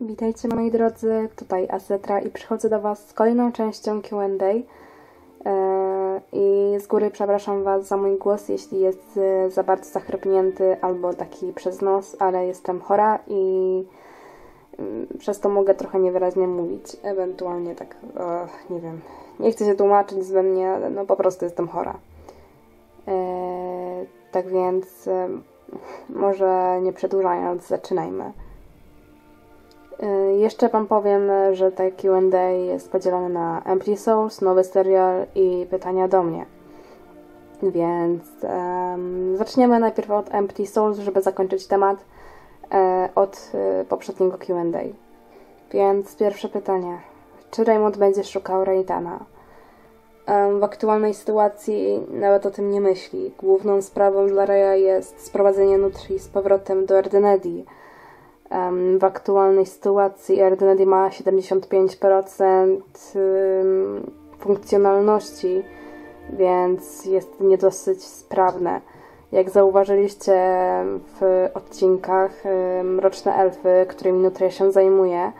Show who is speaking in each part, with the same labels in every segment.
Speaker 1: Witajcie moi drodzy, tutaj Asetra i przychodzę do Was z kolejną częścią Q&A i z góry przepraszam Was za mój głos, jeśli jest e, za bardzo zachrypnięty albo taki przez nos, ale jestem chora i mm, przez to mogę trochę niewyraźnie mówić, ewentualnie tak, nie wiem, nie chcę się tłumaczyć zbędnie, ale no po prostu jestem chora. Eee, tak więc e, może nie przedłużając, zaczynajmy. Y, Jeszcze Wam powiem, że te Q&A jest podzielone na Empty Souls, nowy serial i pytania do mnie. Więc em, zaczniemy najpierw od Empty Souls, żeby zakończyć temat e, od e, poprzedniego Q&A. Więc pierwsze pytanie. Czy Raymond będzie szukał Reitana? Em, W aktualnej sytuacji nawet o tym nie myśli. Główną sprawą dla Raya jest sprowadzenie Nutri z powrotem do Erdenedi. W aktualnej sytuacji Erdenedi ma 75% ym, funkcjonalności, więc jest niedosyć sprawne. Jak zauważyliście w odcinkach, ym, Mroczne Elfy, którymi Nutria się zajmuje,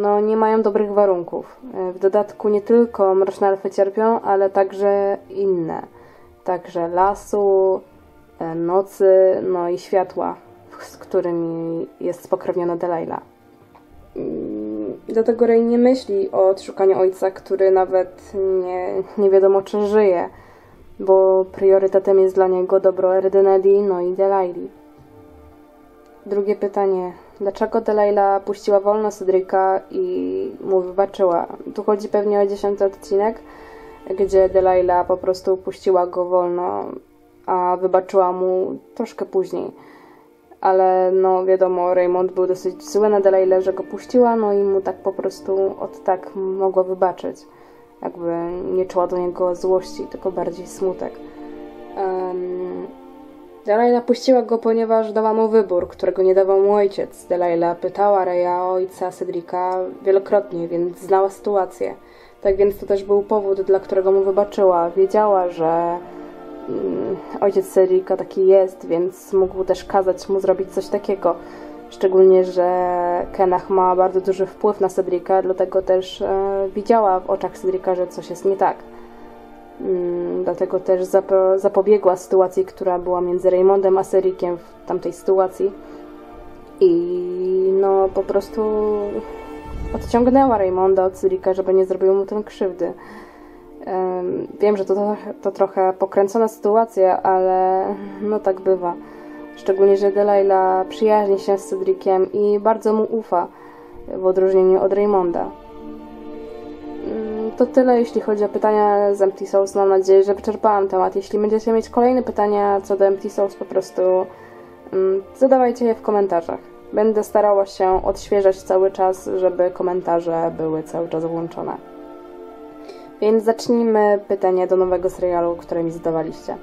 Speaker 1: no nie mają dobrych warunków. W dodatku nie tylko Mroczne Elfy cierpią, ale także inne. Także lasu, nocy, no i światła, z którymi jest spokrewniona Delilah. Mm, Dlatego Rey nie myśli o odszukaniu ojca, który nawet nie, nie wiadomo czy żyje, bo priorytetem jest dla niego dobro Erdenedi, no i Delilah. Drugie pytanie. Dlaczego Delilah puściła wolno Cedrika i mu wybaczyła? Tu chodzi pewnie o dziesiąty odcinek, gdzie Delilah po prostu puściła go wolno, a wybaczyła mu troszkę później. Ale no wiadomo, Raymond był dosyć zły na Delilah, że go puściła, no i mu tak po prostu od tak mogła wybaczyć. Jakby nie czuła do niego złości, tylko bardziej smutek. Um, Delilah puściła go, ponieważ dała mu wybór, którego nie dawał mu ojciec. Delilah pytała Reya o ojca Cedrika wielokrotnie, więc znała sytuację. Tak więc to też był powód, dla którego mu wybaczyła. Wiedziała, że ojciec Cedrika taki jest, więc mógł też kazać mu zrobić coś takiego. Szczególnie, że Kenach ma bardzo duży wpływ na Cedrika, dlatego też e, widziała w oczach Cedrika, że coś jest nie tak. Mm, Dlatego też zapo- zapobiegła sytuacji, która była między Raymondem a Cedriciem w tamtej sytuacji. I no po prostu odciągnęła Raymonda od Cedrica, żeby nie zrobił mu ten krzywdy. Em, Wiem, że to, to, trochę pokręcona sytuacja, ale no tak bywa. Szczególnie, że Delilah przyjaźni się z Cedriciem i bardzo mu ufa, w odróżnieniu od Raymonda. To tyle, jeśli chodzi o pytania z Empty Souls. Mam nadzieję, że wyczerpałam temat. Jeśli będziecie mieć kolejne pytania co do Empty Souls, po prostu zadawajcie je w komentarzach. Będę starała się odświeżać cały czas, żeby komentarze były cały czas włączone. Więc zacznijmy pytanie do nowego serialu, które mi zadawaliście.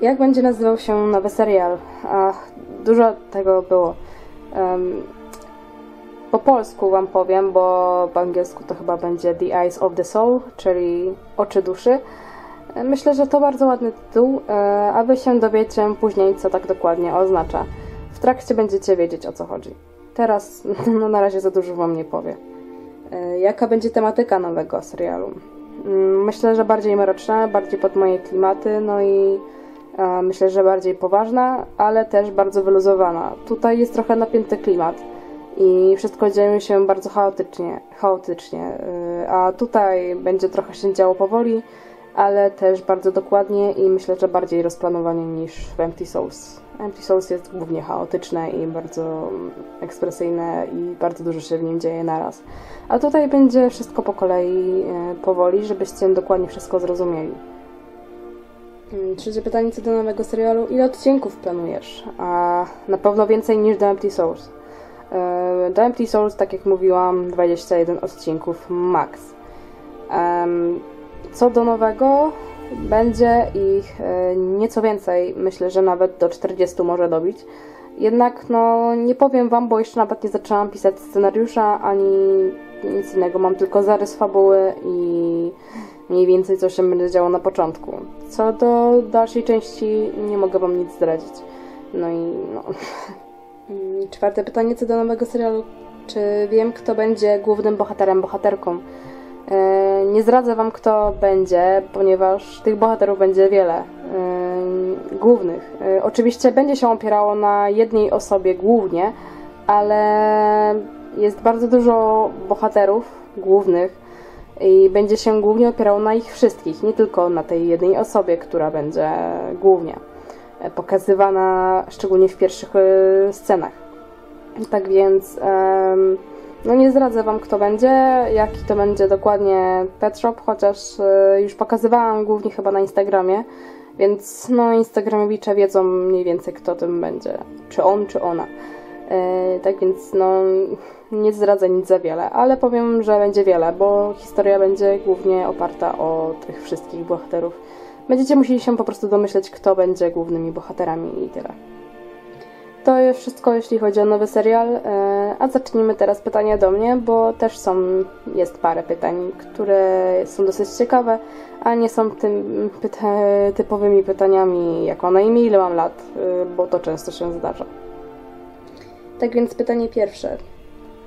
Speaker 1: Jak będzie nazywał się nowy serial? Ach, dużo tego było. Em, po polsku wam powiem, bo po angielsku to chyba będzie The Eyes of the Soul, czyli Oczy Duszy. Myślę, że to bardzo ładny tytuł, e, a wy się dowiecie później, co tak dokładnie oznacza. W trakcie będziecie wiedzieć, o co chodzi. Teraz, no na razie za dużo wam nie powie. E, Jaka będzie tematyka nowego serialu? Mm, Myślę, że bardziej mroczna, bardziej pod moje klimaty, no i e, myślę, że bardziej poważna, ale też bardzo wyluzowana. Tutaj jest trochę napięty klimat i wszystko dzieje się bardzo chaotycznie, chaotycznie. y, a tutaj będzie trochę się działo powoli, ale też bardzo dokładnie i myślę, że bardziej rozplanowanie niż w Empty Souls. Empty Souls jest głównie chaotyczne i bardzo ekspresyjne i bardzo dużo się w nim dzieje naraz. A tutaj będzie wszystko po kolei, y, powoli, żebyście dokładnie wszystko zrozumieli. Mm, Trzecie pytanie co do nowego serialu. Ile odcinków planujesz? A na pewno więcej niż The Empty Souls. E, The Empty Souls, tak jak mówiłam, 21 odcinków max. Co do nowego, Będzie ich e, nieco więcej, myślę, że nawet do 40 może dobić. Jednak no, nie powiem Wam, bo jeszcze nawet nie zaczęłam pisać scenariusza ani nic innego. Mam tylko zarys fabuły i mniej więcej co się będzie działo na początku. Co do dalszej części nie mogę Wam nic zdradzić. No i no. Czwarte pytanie co do nowego serialu. Czy wiem, kto będzie głównym bohaterem, bohaterką? E, nie zdradzę Wam, kto będzie, ponieważ tych bohaterów będzie wiele e, głównych. E, oczywiście będzie się opierało na jednej osobie głównie, ale jest bardzo dużo bohaterów głównych i będzie się głównie opierało na ich wszystkich, nie tylko na tej jednej osobie, która będzie głównie pokazywana, szczególnie w pierwszych scenach. Tak więc. No nie zdradzę Wam, kto będzie, jaki to będzie dokładnie pet shop, chociaż e, już pokazywałam głównie chyba na Instagramie, więc no Instagramowicze wiedzą mniej więcej, kto tym będzie, czy on, czy ona. E, tak więc no nie zdradzę nic za wiele, ale powiem, że będzie wiele, bo historia będzie głównie oparta o tych wszystkich bohaterów. Będziecie musieli się po prostu domyśleć, kto będzie głównymi bohaterami i tyle. To już wszystko, jeśli chodzi o nowy serial. E, a zacznijmy teraz pytania do mnie, bo też są, jest parę pytań, które są dosyć ciekawe, a nie są tym pyta typowymi pytaniami, jak na imię, ile mam lat, e, bo to często się zdarza. Tak więc pytanie pierwsze.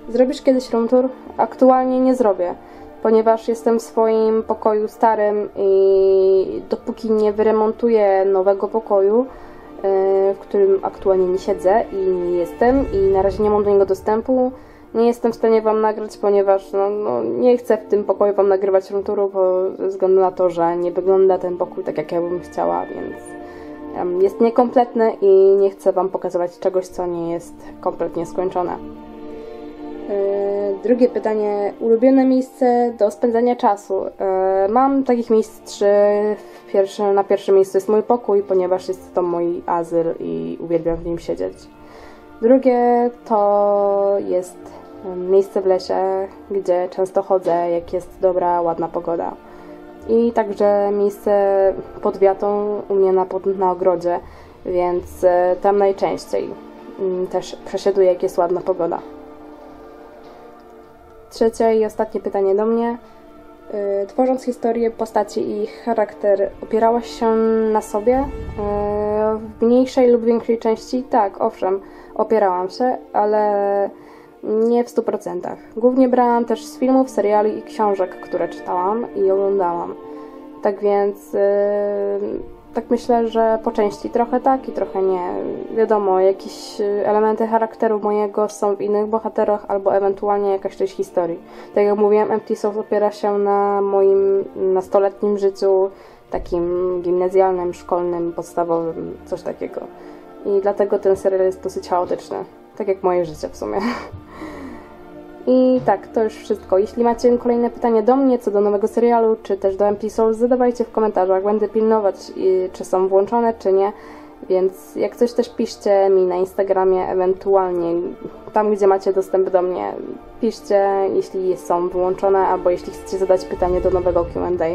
Speaker 1: Zrobisz kiedyś room tour? Aktualnie nie zrobię, ponieważ jestem w swoim pokoju starym i dopóki nie wyremontuję nowego pokoju, w którym aktualnie nie siedzę i nie jestem i na razie nie mam do niego dostępu. Nie jestem w stanie Wam nagrać, ponieważ no, no, nie chcę w tym pokoju Wam nagrywać roomtouru, bo ze względu na to, że nie wygląda ten pokój tak, jak ja bym chciała, więc jest niekompletny i nie chcę Wam pokazywać czegoś, co nie jest kompletnie skończone. Drugie pytanie. Ulubione miejsce do spędzania czasu. E, mam takich miejsc trzy. Pierwszy, na pierwszym miejscu jest mój pokój, ponieważ jest to mój azyl i uwielbiam w nim siedzieć. Drugie to jest miejsce w lesie, gdzie często chodzę, jak jest dobra, ładna pogoda. I także miejsce pod wiatą u mnie na, na ogrodzie, więc e, tam najczęściej mm, też przesiaduję, jak jest ładna pogoda. Trzecie i ostatnie pytanie do mnie. Y, tworząc historię postaci i ich charakter, opierałaś się na sobie? Y, w mniejszej lub większej części? Tak, owszem, opierałam się, ale nie w 100%. Głównie brałam też z filmów, seriali i książek, które czytałam i oglądałam. Tak więc y, tak myślę, że po części trochę tak i trochę nie. Wiadomo, jakieś y, elementy charakteru mojego są w innych bohaterach, albo ewentualnie jakaś część historii. Tak jak mówiłam, Empty Souls opiera się na moim nastoletnim życiu, takim gimnazjalnym, szkolnym, podstawowym, coś takiego. I dlatego ten serial jest dosyć chaotyczny. Tak jak moje życie w sumie. I tak, to już wszystko. Jeśli macie kolejne pytanie do mnie co do nowego serialu, czy też do Empty Souls, zadawajcie w komentarzach. Będę pilnować, czy są włączone, czy nie. Więc jak coś też piszcie mi na Instagramie, ewentualnie tam, gdzie macie dostęp do mnie, piszcie, jeśli są wyłączone, albo jeśli chcecie zadać pytanie do nowego Q&A.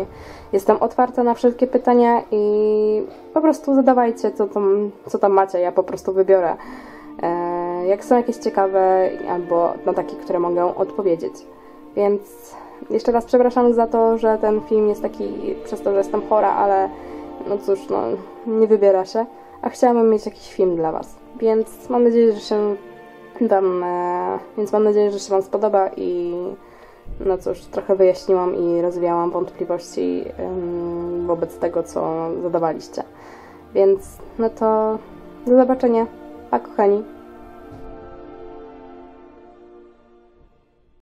Speaker 1: Jestem otwarta na wszelkie pytania i po prostu zadawajcie, co tam, co tam macie, ja po prostu wybiorę. Jak są jakieś ciekawe, albo na takie, które mogę odpowiedzieć. Więc jeszcze raz przepraszam za to, że ten film jest taki przez to, że jestem chora, ale no cóż, no nie wybiera się. A chciałabym mieć jakiś film dla Was. Więc mam nadzieję, że się Wam, e, więc mam nadzieję, że się Wam spodoba i no cóż, trochę wyjaśniłam i rozwiałam wątpliwości wobec tego, co zadawaliście. Więc no to do zobaczenia. Pa kochani.